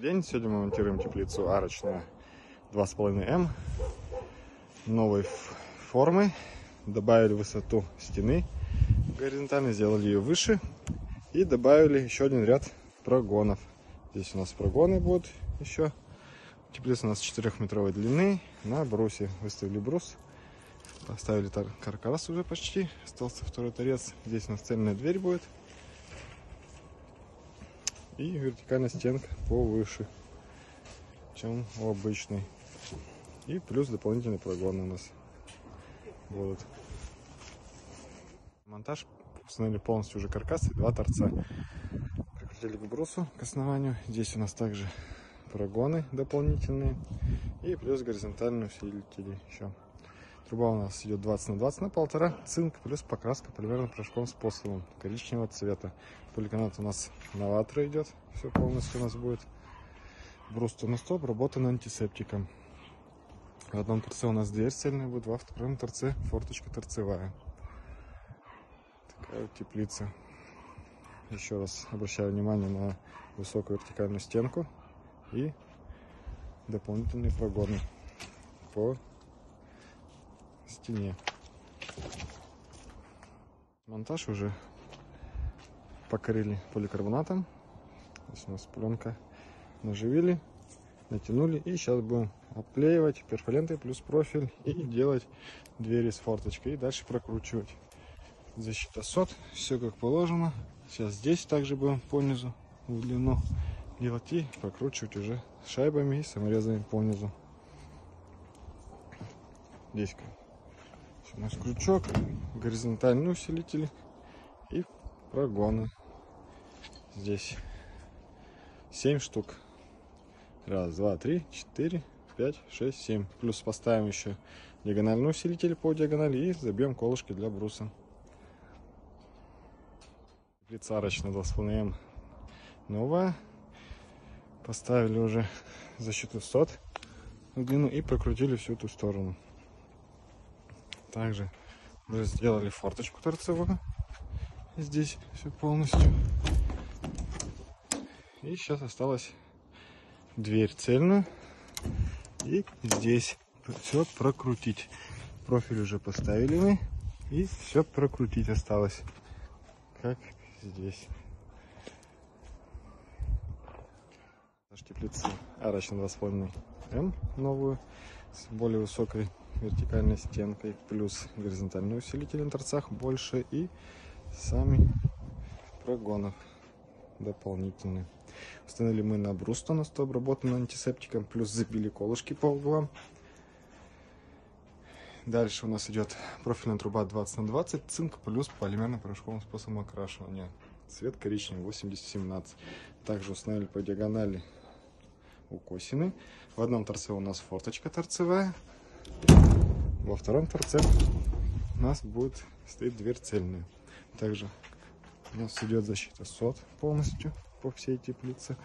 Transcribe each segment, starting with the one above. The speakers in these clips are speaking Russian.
Добрый день, сегодня мы монтируем теплицу арочную 2,5М новой формы. Добавили высоту стены горизонтально, сделали ее выше и добавили еще один ряд прогонов. Здесь у нас прогоны будут еще. Теплица у нас 4-метровой длины на брусе. Выставили брус, поставили каркас уже почти, остался второй торец. Здесь у нас цельная дверь будет и вертикальная стенка повыше, чем у обычной. И плюс дополнительные прогоны у нас будут. Монтаж установили полностью уже каркас и два торца. Прикрутили к брусу, к основанию. Здесь у нас также прогоны дополнительные и плюс горизонтальные усилители еще. Труба у нас идет 20 на 20 на полтора, цинк плюс покраска полимерным порошком способом коричневого цвета. Поликанат у нас новатор идет, все полностью у нас будет. Брус на стоп, работан антисептиком. В одном торце у нас дверь цельная будет, во втором торце форточка торцевая. Такая вот теплица. Еще раз обращаю внимание на высокую вертикальную стенку и дополнительные прогоны по стене. Монтаж уже покорили поликарбонатом. Здесь у нас пленка наживили, натянули. И сейчас будем обклеивать перфолентой плюс профиль и делать двери с форточкой. И дальше прокручивать. Защита сот, все как положено. Сейчас здесь также будем по низу в длину делать и прокручивать уже шайбами и саморезами по низу. Здесь у нас крючок, горизонтальный усилитель и прогоны. Здесь 7 штук. Раз, два, три, четыре, пять, шесть, семь. Плюс поставим еще диагональный усилитель по диагонали и забьем колышки для бруса. Плица арочная 2,5 М новая. Поставили уже защиту сот в длину и прокрутили всю эту сторону. Также уже сделали форточку торцевую. Здесь все полностью. И сейчас осталось дверь цельную. И здесь все прокрутить. Профиль уже поставили мы. И все прокрутить осталось. Как здесь. Наш теплицы арочно 2,5 М новую с более высокой вертикальной стенкой, плюс горизонтальный усилитель на торцах больше и сами прогонов дополнительные. Установили мы на брус тонусто обработанный антисептиком, плюс забили колышки по углам. Дальше у нас идет профильная труба 20 на 20, цинк плюс полимерно-порошковым способом окрашивания. Цвет коричневый 8017. Также установили по диагонали укосины. В одном торце у нас форточка торцевая, во втором торце у нас будет стоит дверь цельная. Также у нас идет защита сот полностью по всей теплице.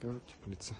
Такая вот теплица.